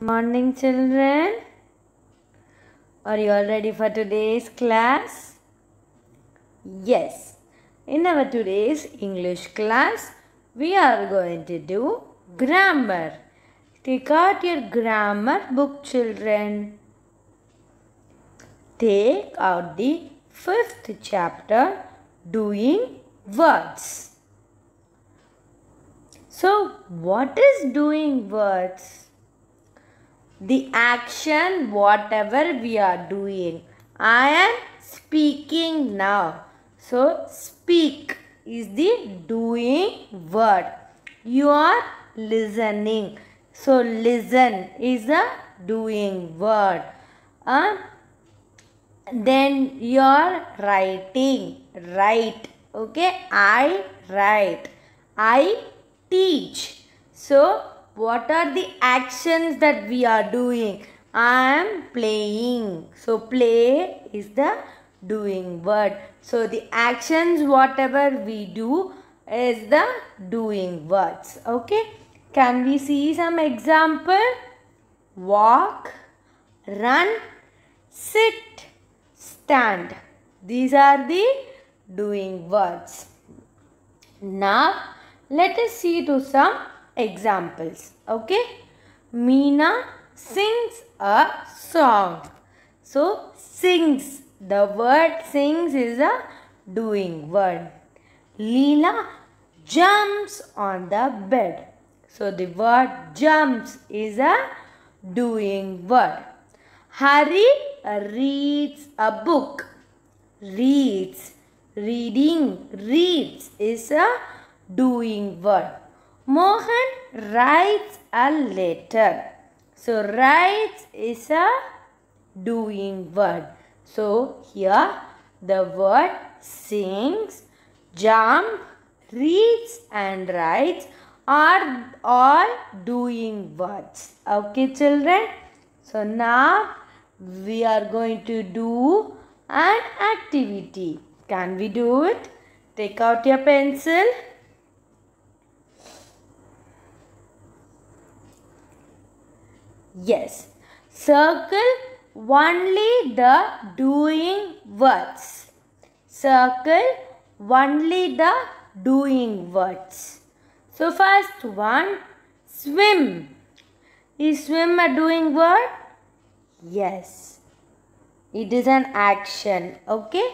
Morning, children. Are you all ready for today's class? Yes. In our today's English class, we are going to do grammar. Take out your grammar book, children. Take out the fifth chapter, Doing Words. So, what is doing words? The action, whatever we are doing. I am speaking now. So, speak is the doing word. You are listening. So, listen is the doing word. Uh, then you are writing. Write. Okay. I write. I teach. So, what are the actions that we are doing? I am playing. So, play is the doing word. So, the actions, whatever we do, is the doing words. Okay. Can we see some example? Walk, run, sit, stand. These are the doing words. Now, let us see to some examples. Okay. Meena sings a song. So, sings. The word sings is a doing word. Leela jumps on the bed. So, the word jumps is a doing word. Hari reads a book. Reads. Reading. Reads is a doing word. Mohan writes a letter. So, writes is a doing word. So, here the word sings, jump, reads and writes are all doing words. Okay, children? So, now we are going to do an activity. Can we do it? Take out your pencil. Yes. Circle only the doing words. Circle only the doing words. So first one, swim. Is swim a doing word? Yes. It is an action. Okay.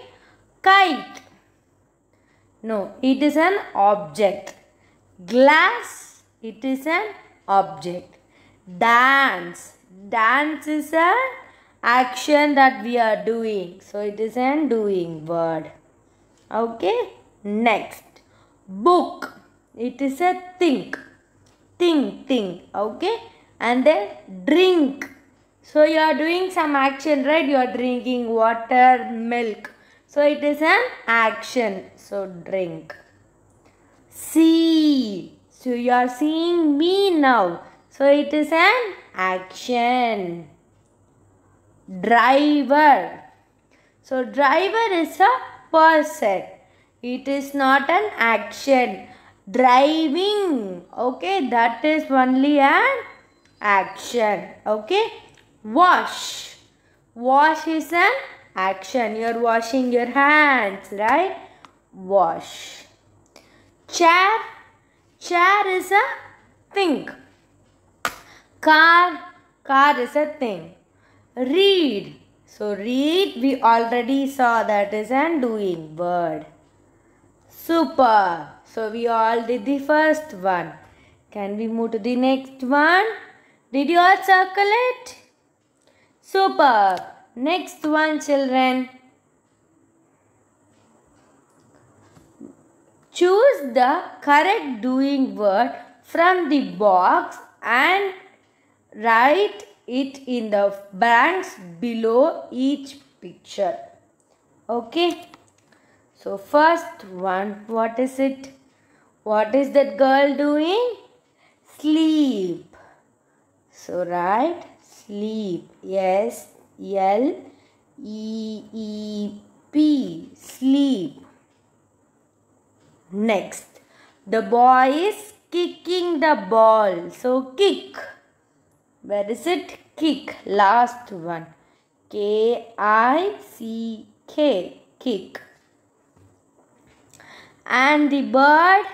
Kite. No, it is an object. Glass. It is an object. Dance. Dance is an action that we are doing. So it is an doing word. Okay. Next. Book. It is a think. Think, think. Okay. And then drink. So you are doing some action, right? You are drinking water, milk. So it is an action. So drink. See. So you are seeing me now. So it is an action. Driver. So driver is a person. It is not an action. Driving. Okay, that is only an action. Okay. Wash. Wash is an action. You are washing your hands, right? Wash. Chair. Chair is a thing. Car. Car is a thing. Read. So read we already saw that is an doing word. Super. So we all did the first one. Can we move to the next one? Did you all circle it? Super. Next one children. Choose the correct doing word from the box and write it in the blanks below each picture. Okay. So first one, what is it? What is that girl doing? Sleep. So write sleep. S L E E P. Sleep. Next, the boy is kicking the ball. So kick. Where is it? Kick. Last one. K I C K. Kick. And the bird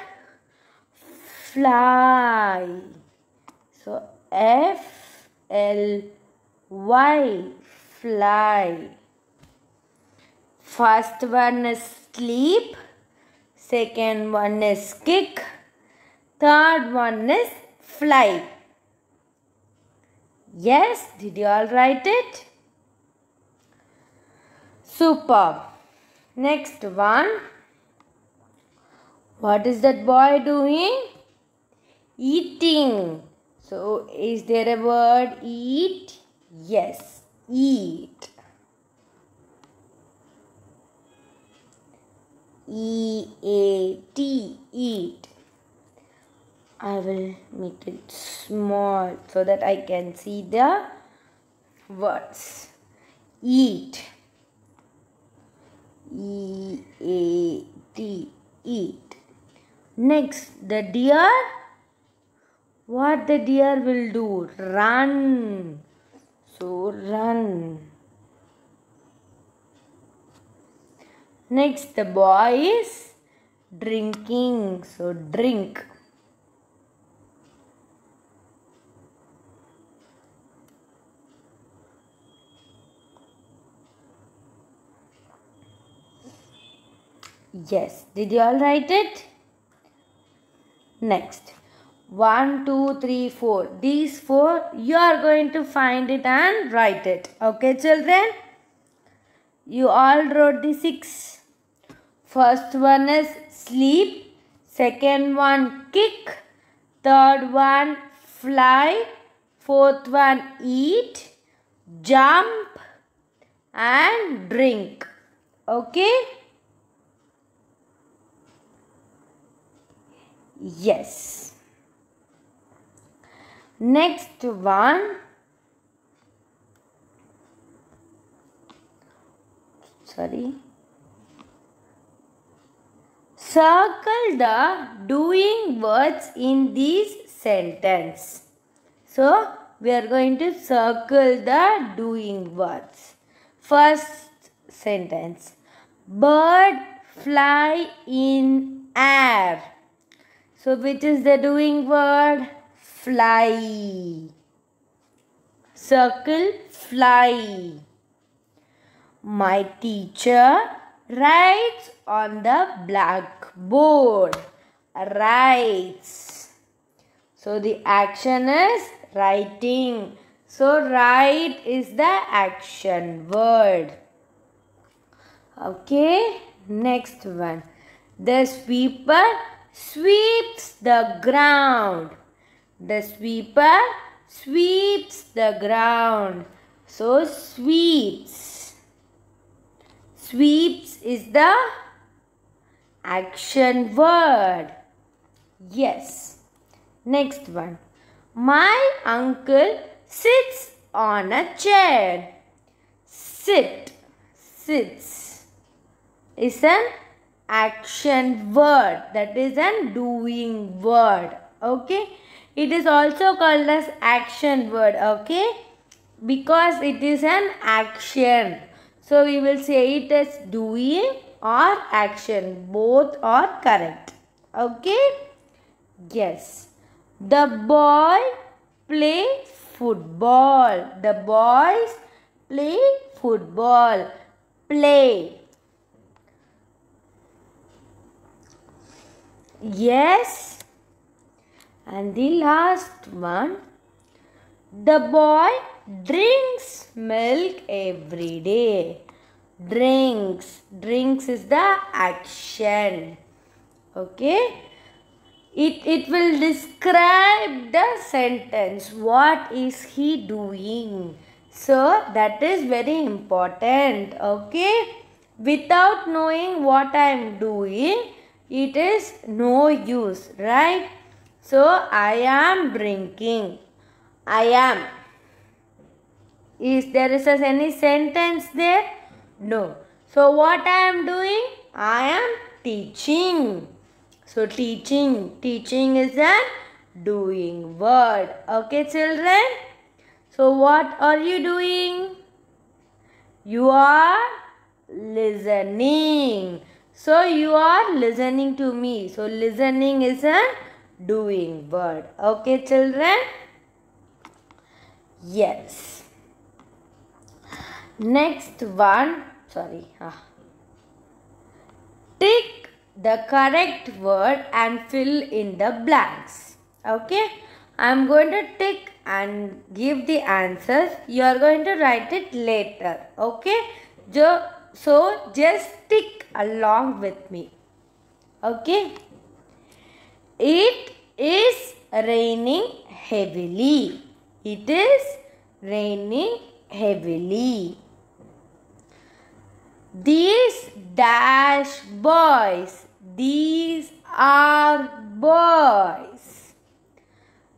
fly. So F L Y fly. First one is sleep. Second one is kick. Third one is fly. Yes, did you all write it? Super. Next one. What is that boy doing? Eating. So, is there a word eat? Yes, eat. E A T, eat. I will make it small so that I can see the words. Eat. E A T, eat. Next, the deer. What the deer will do? Run. So, run. Next, the boy is drinking. So, drink. Yes. Did you all write it? Next. 1, 2, 3, 4. These 4 you are going to find it and write it. Okay children? You all wrote the 6. First one is sleep. Second one kick. Third one fly. Fourth one eat. Jump. And drink. Okay? Yes. Next one. Sorry. Circle the doing words in this sentence. So, we are going to circle the doing words. First sentence. Bird fly in air. So which is the doing word? Fly. Circle fly. My teacher writes on the blackboard. Writes. So the action is writing. So write is the action word. Okay. Next one. The sweeper sweeps the ground. The sweeper sweeps the ground. So sweeps. Sweeps is the action word. Yes. Next one. My uncle sits on a chair. Sit. Sits. Is an action word that is an doing word okay? It is also called as action word okay? Because it is an action. So we will say it as doing or action both are correct okay? Yes. The boy play football. The boys play football. Play Yes. And the last one. The boy drinks milk every day. Drinks. Drinks is the action. Okay. It, it will describe the sentence. What is he doing? So that is very important. Okay. Without knowing what I am doing, it is no use, right? So, I am drinking. I am. Is there is any sentence there? No. So, what I am doing? I am teaching. So, teaching. Teaching is a doing word. Okay, children? So what are you doing? You are listening. So you are listening to me. So listening is a doing word. Okay children? Yes. Next one. Sorry. Ah. Tick the correct word and fill in the blanks. Okay. I am going to tick and give the answers. You are going to write it later. Okay. So just stick along with me. Okay. It is raining heavily. It is raining heavily. These dash boys. These are boys.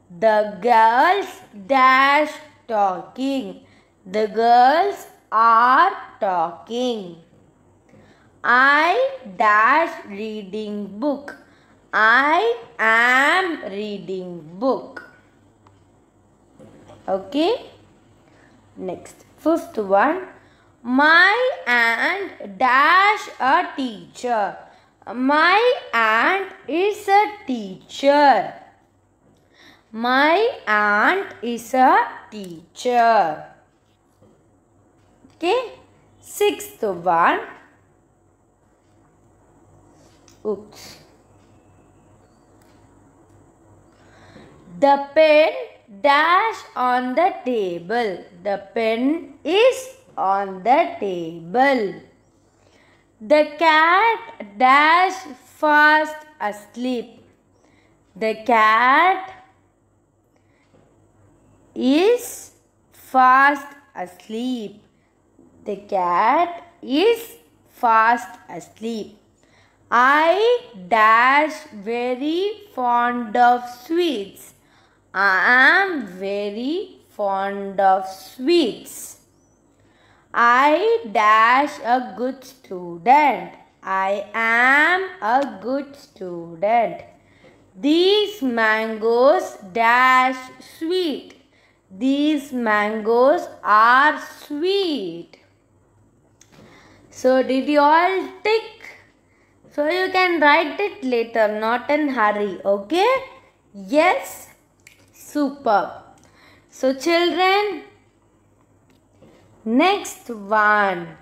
The girls dash talking. The girls are talking. I dash reading book. I am reading book. Okay. Next. First one. My aunt dash a teacher. My aunt is a teacher. My aunt is a teacher. Okay. Sixth one. Oops. The pen dash on the table. The pen is on the table. The cat dash fast asleep. The cat is fast asleep. The cat is fast asleep. I dash very fond of sweets. I am very fond of sweets. I dash a good student. I am a good student. These mangoes dash sweet. These mangoes are sweet. So did you all tick? So you can write it later, not in hurry, okay? Yes? Superb. So children, next one.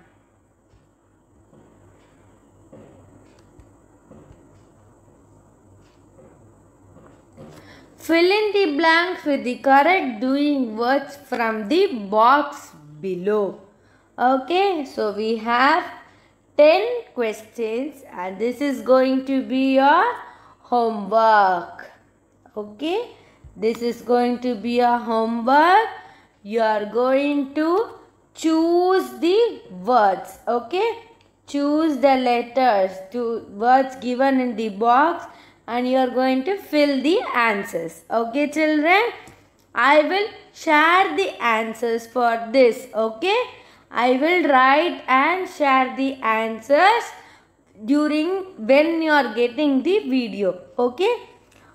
Fill in the blanks with the correct doing words from the box below. Okay, so we have 10 questions and this is going to be your homework. Okay, this is going to be a homework. You are going to choose the words. Okay, choose the letters to words given in the box and you are going to fill the answers. Okay children, I will share the answers for this. Okay, I will write and share the answers during when you are getting the video. Okay,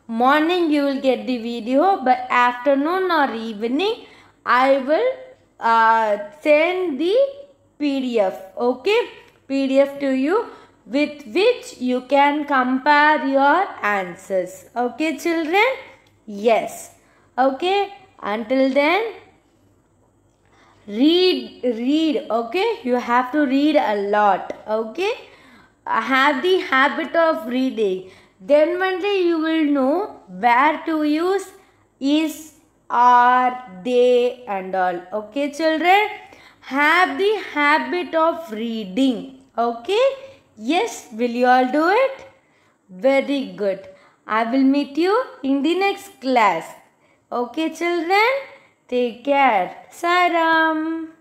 morning you will get the video but afternoon or evening I will uh, send the PDF. Okay, PDF to you with which you can compare your answers. Okay, children? Yes. Okay, until then, read, read. Okay, you have to read a lot. Okay, have the habit of reading. Then only you will know where to use is, are, they and all. Okay, children? Have the habit of reading. Okay? Yes, will you all do it? Very good. I will meet you in the next class. Okay, children? Take care. Saram.